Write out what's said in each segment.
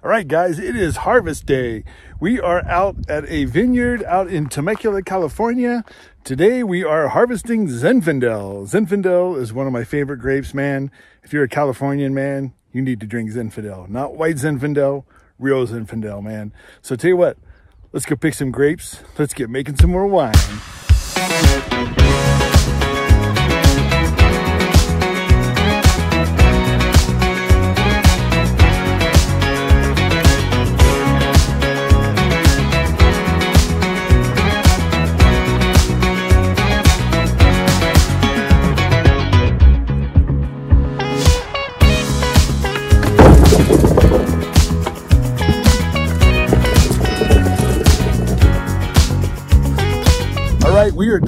All right, guys, it is harvest day. We are out at a vineyard out in Temecula, California. Today we are harvesting Zinfandel. Zinfandel is one of my favorite grapes, man. If you're a Californian man, you need to drink Zinfandel. Not white Zinfandel, real Zinfandel, man. So tell you what, let's go pick some grapes. Let's get making some more wine.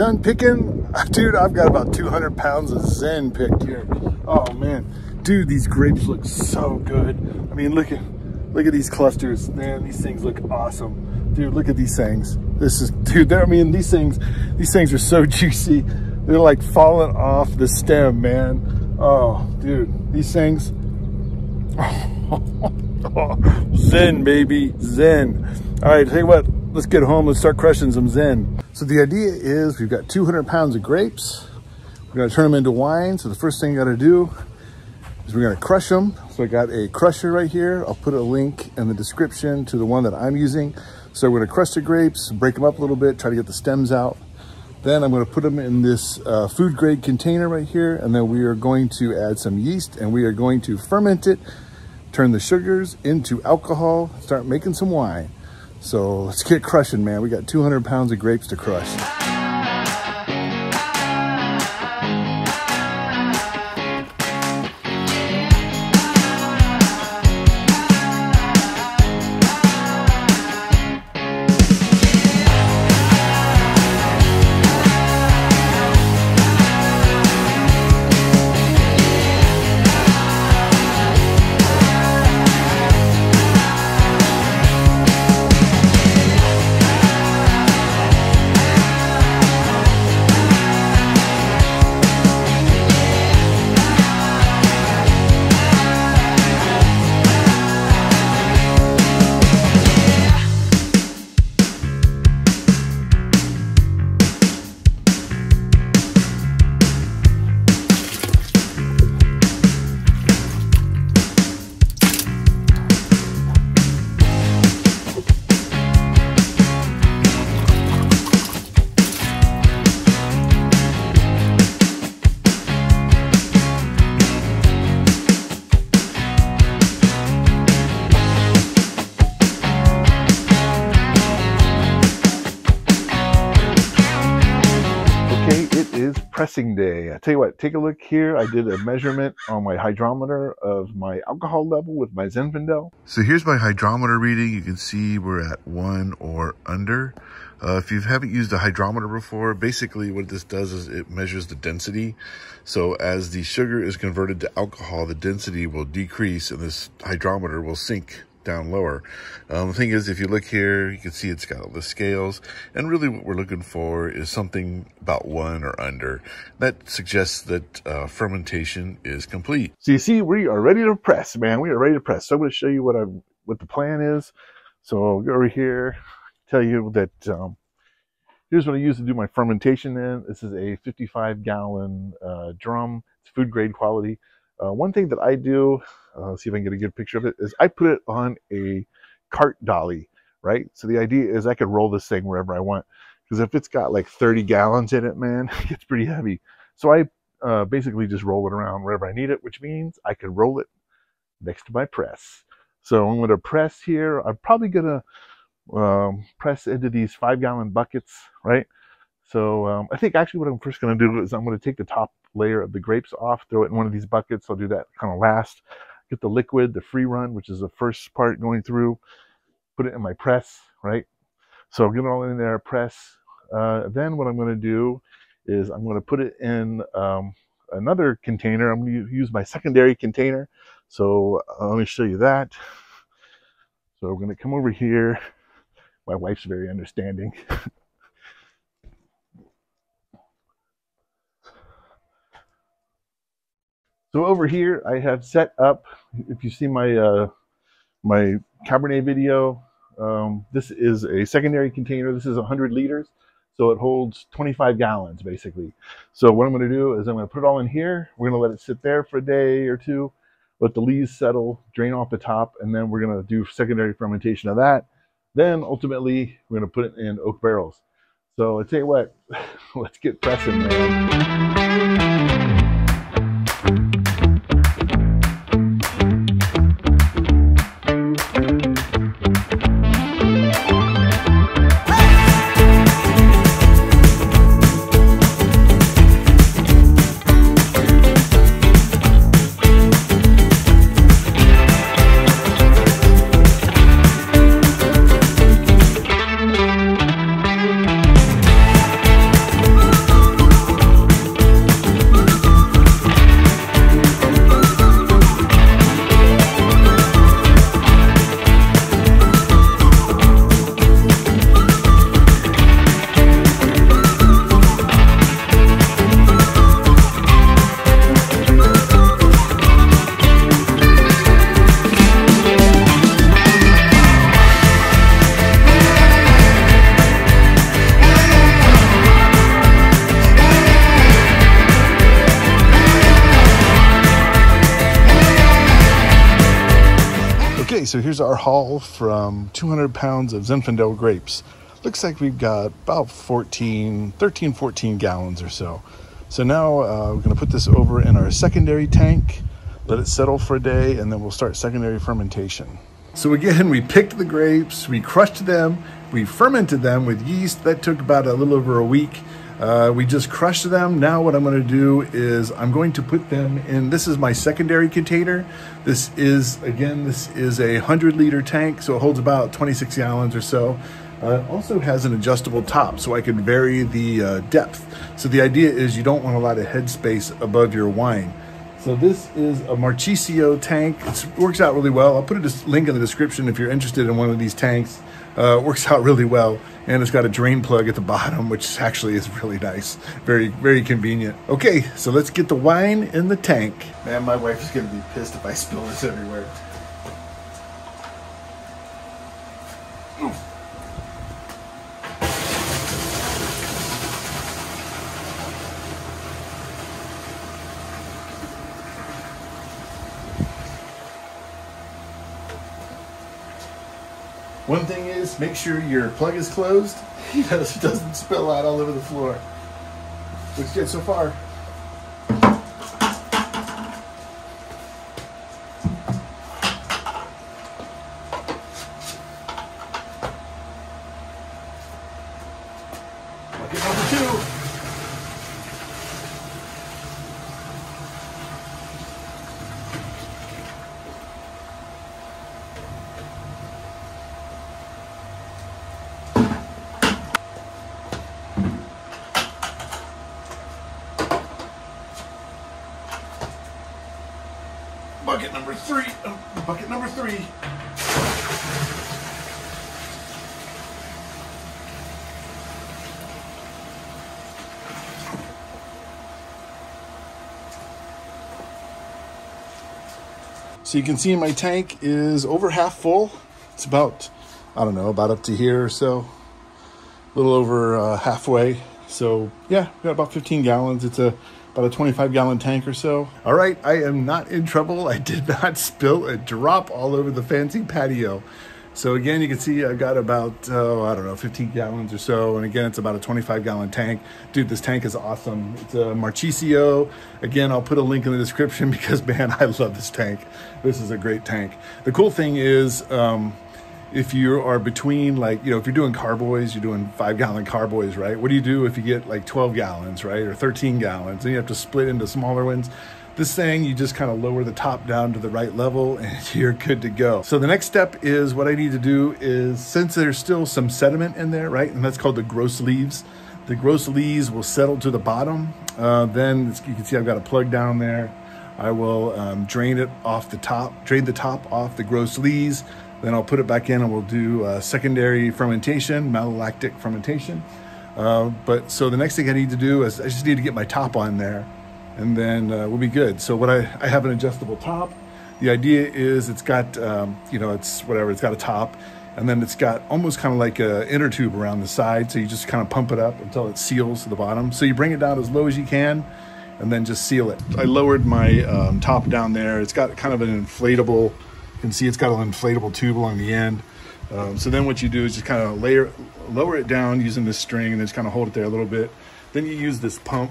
Done picking. Dude, I've got about 200 pounds of Zin picked here. Oh man, dude, these grapes look so good. I mean, look at look at these clusters. Man, these things look awesome. Dude, look at these things. This is, dude, I mean, these things, these things are so juicy. They're like falling off the stem, man. Oh, dude, these things. Zin, baby, Zin. All right, tell you what, let's get home. Let's start crushing some Zin. So the idea is we've got 200 pounds of grapes. We're gonna turn them into wine. So the first thing you gotta do is we're gonna crush them. So I got a crusher right here. I'll put a link in the description to the one that I'm using. So we're gonna crush the grapes, break them up a little bit, try to get the stems out. Then I'm gonna put them in this uh, food grade container right here. And then we are going to add some yeast and we are going to ferment it, turn the sugars into alcohol, start making some wine. So let's get crushing, man. We got 200 pounds of grapes to crush. Pressing day. I tell you what, take a look here. I did a measurement on my hydrometer of my alcohol level with my Zinfandel. So here's my hydrometer reading. You can see we're at one or under. Uh, if you haven't used a hydrometer before, basically what this does is it measures the density. So as the sugar is converted to alcohol, the density will decrease and this hydrometer will sink down lower. Um, the thing is, if you look here, you can see it's got all the scales. And really what we're looking for is something about one or under. That suggests that uh, fermentation is complete. So you see, we are ready to press, man. We are ready to press. So I'm going to show you what I what the plan is. So I'll go over here, tell you that um, here's what I use to do my fermentation in. This is a 55 gallon uh, drum. It's food grade quality. Uh, one thing that I do, uh, see if I can get a good picture of it, is I put it on a cart dolly, right? So the idea is I could roll this thing wherever I want. Because if it's got like 30 gallons in it, man, it's pretty heavy. So I uh, basically just roll it around wherever I need it, which means I can roll it next to my press. So I'm going to press here. I'm probably going to um, press into these five gallon buckets, right? So um, I think actually what I'm first going to do is I'm going to take the top layer of the grapes off, throw it in one of these buckets. I'll do that kind of last. Get the liquid, the free run, which is the first part going through, put it in my press, right? So get it all in there, press. Uh, then what I'm going to do is I'm going to put it in um, another container. I'm going to use my secondary container. So uh, let me show you that. So we're going to come over here. My wife's very understanding. So over here, I have set up, if you see my uh, my Cabernet video. Um, this is a secondary container. This is 100 liters, so it holds 25 gallons basically. So what I'm going to do is I'm going to put it all in here. We're going to let it sit there for a day or two, let the lees settle, drain off the top, and then we're going to do secondary fermentation of that. Then ultimately, we're going to put it in oak barrels. So I tell you what, let's get pressing, man. So here's our haul from 200 pounds of Zinfandel grapes. Looks like we've got about 14, 13, 14 gallons or so. So now uh, we're going to put this over in our secondary tank, let it settle for a day, and then we'll start secondary fermentation. So again, we picked the grapes, we crushed them, we fermented them with yeast. That took about a little over a week. Uh, we just crushed them. Now what I'm going to do is I'm going to put them in, this is my secondary container. This is, again, this is a 100 liter tank, so it holds about 26 gallons or so. Uh, also has an adjustable top so I can vary the uh, depth. So the idea is you don't want a lot of headspace above your wine. So this is a Marchisio tank. It works out really well. I'll put a link in the description if you're interested in one of these tanks. Uh, works out really well. And it's got a drain plug at the bottom, which actually is really nice. Very, very convenient. Okay, so let's get the wine in the tank. Man, my wife is gonna be pissed if I spill this everywhere. One thing is, make sure your plug is closed. It doesn't spill out all over the floor. Looks good so far. Bucket number two. Bucket number three. Oh, bucket number three. So you can see my tank is over half full. It's about, I don't know, about up to here or so. A little over uh, halfway. So yeah, we got about 15 gallons. It's a about a 25 gallon tank or so. All right, I am not in trouble. I did not spill a drop all over the fancy patio. So again, you can see I've got about, oh, I don't know, 15 gallons or so. And again, it's about a 25 gallon tank. Dude, this tank is awesome. It's a Marchisio. Again, I'll put a link in the description because man, I love this tank. This is a great tank. The cool thing is, um, if you are between like you know if you're doing carboys you're doing five gallon carboys right? What do you do if you get like 12 gallons right or 13 gallons and you have to split into smaller ones? This thing you just kind of lower the top down to the right level and you're good to go. So the next step is what i need to do is since there's still some sediment in there right and that's called the gross lees the gross lees will settle to the bottom uh, then you can see i've got a plug down there. I will um, drain it off the top drain the top off the gross lees then I'll put it back in and we'll do uh, secondary fermentation, malolactic fermentation. Uh, but so the next thing I need to do is I just need to get my top on there and then uh, we'll be good. So what I, I have an adjustable top. The idea is it's got, um, you know, it's whatever, it's got a top and then it's got almost kind of like a inner tube around the side. So you just kind of pump it up until it seals to the bottom. So you bring it down as low as you can and then just seal it. I lowered my um, top down there. It's got kind of an inflatable, you can see it's got an inflatable tube along the end. Um, so then what you do is just kind of layer, lower it down using this string and then just kind of hold it there a little bit. Then you use this pump,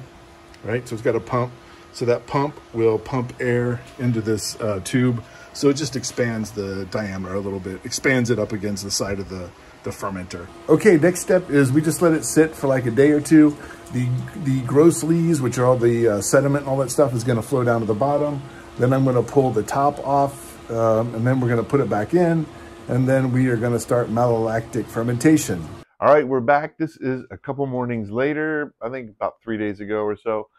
right? So it's got a pump. So that pump will pump air into this uh, tube. So it just expands the diameter a little bit, expands it up against the side of the, the fermenter. Okay, next step is we just let it sit for like a day or two. The, the gross lees, which are all the uh, sediment and all that stuff, is gonna flow down to the bottom. Then I'm gonna pull the top off, um, and then we're gonna put it back in, and then we are gonna start malolactic fermentation. All right, we're back. This is a couple mornings later, I think about three days ago or so.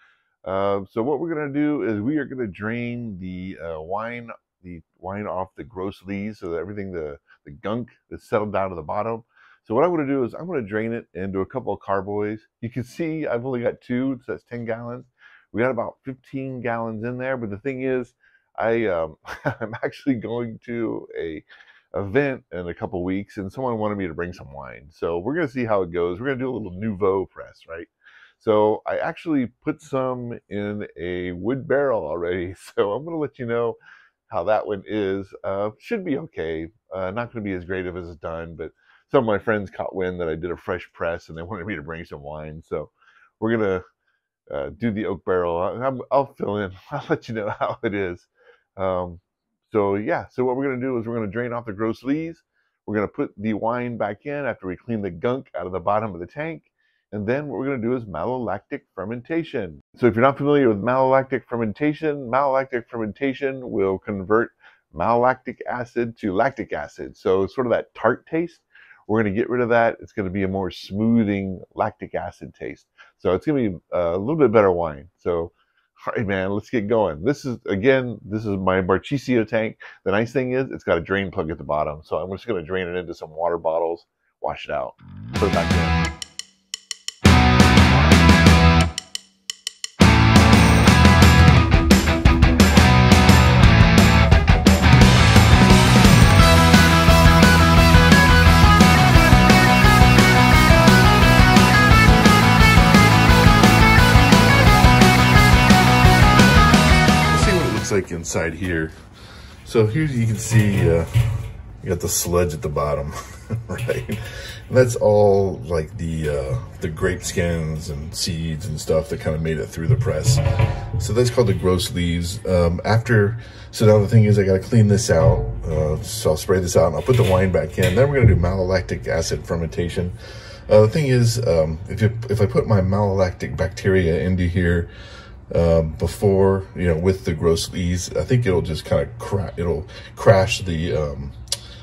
Uh, so what we're gonna do is we are gonna drain the uh, wine the wine off the gross lees so that everything the the gunk is settled down to the bottom. So what I'm going to do is I'm going to drain it into a couple of carboys. You can see I've only got two, so that's 10 gallons. We got about 15 gallons in there, but the thing is, I um, I'm actually going to a event in a couple weeks, and someone wanted me to bring some wine. So we're going to see how it goes. We're going to do a little nouveau press, right? So I actually put some in a wood barrel already. So I'm to let you know how that one is. Uh, should be okay. Uh, not going to be as great as it's done, but some of my friends caught wind that I did a fresh press and they wanted me to bring some wine. So we're going to uh, do the oak barrel. I'll, I'll, fill in. I'll let you know how it is. Um, so yeah, so what we're going to do is we're going to drain off the gross lees. We're going to put the wine back in after we clean the gunk out of the bottom of the tank. And then what we're going to do is malolactic fermentation. So if you're not familiar with malolactic fermentation, malolactic fermentation will convert malolactic acid to lactic acid. So sort of that tart taste. We're going to get rid of that. It's going to be a more smoothing lactic acid taste. So it's going to be a little bit better wine. So, all right, man, let's get going. This is, again, this is my Marchisio tank. The nice thing is it's got a drain plug at the bottom. So I'm just going to drain it into some water bottles, wash it out, put it back in. Inside here. So here you can see uh, you got the sludge at the bottom, right? And that's all like the uh, the grape skins and seeds and stuff that kind of made it through the press. So that's called the gross lees. Um, after, so now the thing is I got to clean this out. Uh, so I'll spray this out and I'll put the wine back in. Then we're going to do malolactic acid fermentation. Uh, the thing is, um, if, if I put my malolactic bacteria into here, um, before, you know, with the gross lees, I think it'll just kind of crash, it'll crash the, um,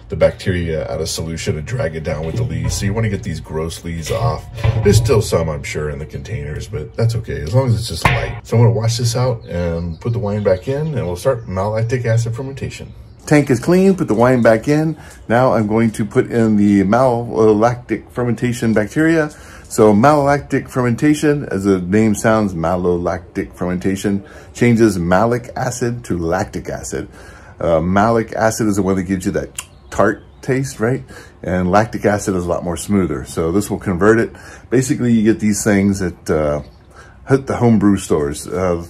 the bacteria out of solution and drag it down with the lees. So you want to get these gross lees off. There's still some, I'm sure, in the containers, but that's okay, as long as it's just light. So I'm going to wash this out and put the wine back in, and we'll start malolactic acid fermentation. Tank is clean, put the wine back in. Now I'm going to put in the malolactic fermentation bacteria. So malolactic fermentation, as the name sounds, malolactic fermentation, changes malic acid to lactic acid. Uh, malic acid is the one that gives you that tart taste, right? And lactic acid is a lot more smoother. So this will convert it. Basically, you get these things at, uh, the homebrew stores. Uh,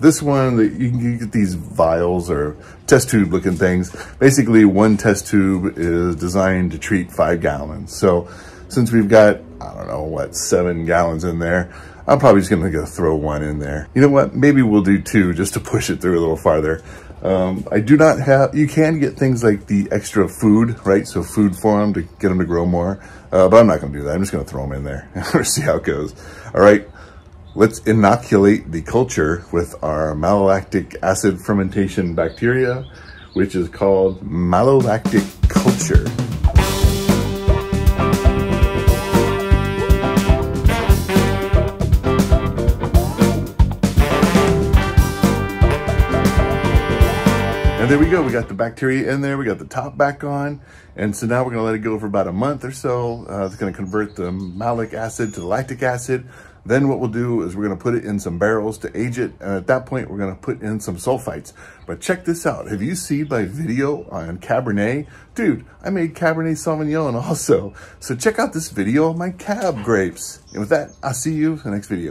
this one, that you can get these vials or test tube looking things. Basically, one test tube is designed to treat five gallons. So since we've got, I don't know, what, seven gallons in there, I'm probably just gonna go throw one in there. You know what, maybe we'll do two just to push it through a little farther. Um, I do not have, you can get things like the extra food, right? So food for them to get them to grow more. Uh, but I'm not gonna do that. I'm just gonna throw them in there and see how it goes. All right, let's inoculate the culture with our malolactic acid fermentation bacteria, which is called malolactic culture. There we go. We got the bacteria in there. We got the top back on. And so now we're going to let it go for about a month or so. Uh, it's going to convert the malic acid to lactic acid. Then what we'll do is we're gonna put it in some barrels to age it. And at that point, we're gonna put in some sulfites. But check this out. Have you seen my video on Cabernet? Dude, I made Cabernet Sauvignon also. So check out this video on my Cab grapes. And with that, I'll see you in the next video.